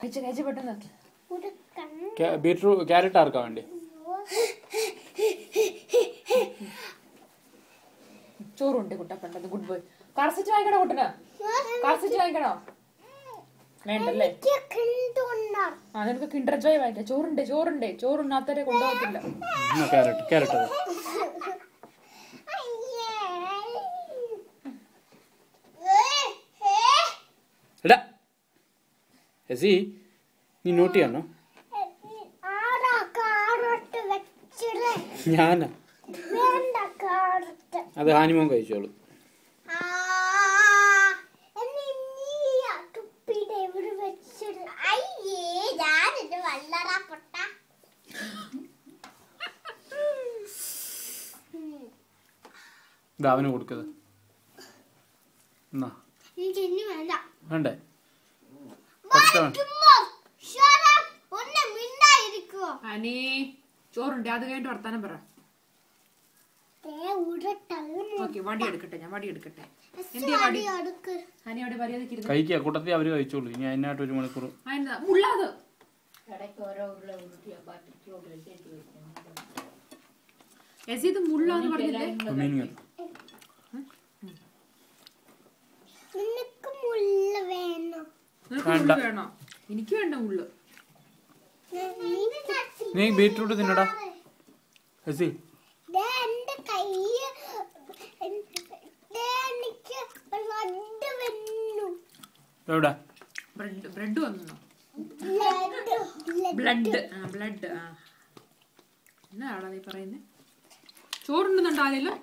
കഴിച്ച കഴിച്ച പെട്ടെന്ന് ഒരു കണ്ണ് ബീട്രൂട്ട് ക്യാരറ്റ് ആർക്കാ വേണ്ടി? ചോറുണ്ട് കുട്ടപ്പണ്ടത് ഗുഡ് ബോയ് കറസിച്ച് വാങ്ങിക്കണോ കുട്ടന്? കറസിച്ച് വാങ്ങിക്കണോ? വേണ്ടല്ലേ? ആ നിനക്ക് കിണ്ടർ ജോയ് വാങ്ങിക്കാം. ചോറുണ്ട് ചോറുണ്ട്. ചോറുണ്ണാത്തവരെ കൊണ്ടുപോകത്തില്ല. ക്യാരറ്റ് ക്യാരറ്റ് എടാ. എസി നീ നോട്ട് ചെയ്യണോ ഞാനാ. അത് ഹാനിമോൻ കഴിച്ചോളൂ. ഇത് അവന് കൊടുക്കത് എന്നാ. വേണ്ട? മിണ്ടായിരിക്കുവോ അനി ചോറുണ്ട്. അത് കഴിഞ്ഞിട്ട് വർത്താനം പറ. വടി എടുക്കട്ടെ. ഞാൻ വടി എടുക്കട്ടെ. എസ് അടി അടുക്ക്. അനി അവിടെ മര്യാദയ്ക്ക് ഇരുന്ന് കഴിക്കുക കൂട്ടത്തിൽ അവർ കഴിച്ചോളൂ. ഇനി അതിനായിട്ട് ഒരു മണിക്കൂർ. മുള്ളാത് എസി ഇത് മുള്ളാന്ന് പറഞ്ഞില്ലേ മീനിങ് നിനക്ക് മുള്ള വേണോ നിനക്ക് വേണ്ട. എനിക്ക് വേണ്ട നീ ബീട്രൂട്ട് തിന്നടാ. വന്നു. എവിടെ? ബ്രെഡ് ബ്രെഡ് വന്നോ? Blood blood. ആ ബ്ലഡ് ആ. എന്നാടാ നീ പറയുന്നേ? ചോറുണ്ടെന്നുണ്ടോ ആരെങ്കിലും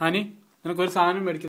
ഹനി നിനക്ക് ഒരു സാധനം മേടിക്കും